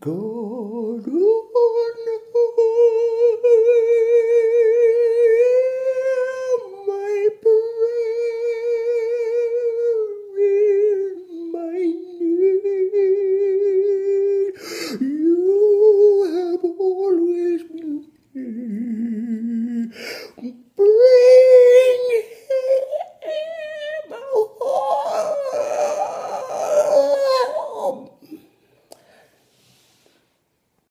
God,